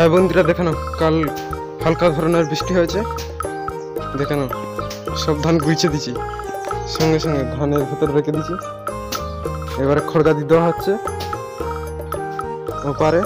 হ্যাঁ বন্ধুরা, দেখে নাও, কাল হালকা ধরনের বৃষ্টি হয়েছে। দেখে নাও সব ধান গুইছে দিছি সঙ্গে সঙ্গে ধানের ভেতর রেখে দিছি এবারে খড়গা দিয়ে দেওয়া হচ্ছে। ওপারে।